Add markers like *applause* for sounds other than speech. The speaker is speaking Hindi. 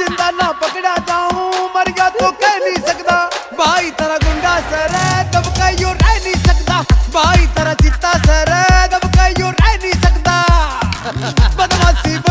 ज़िंदा ना पकड़ा जाऊँ मर गया तो कह नहीं सकता भाई तेरा गुंडा सर है दब का यो रह नहीं सकता भाई तेरा जीता सर है दब का यो रह नहीं सकता *laughs* बदमाशी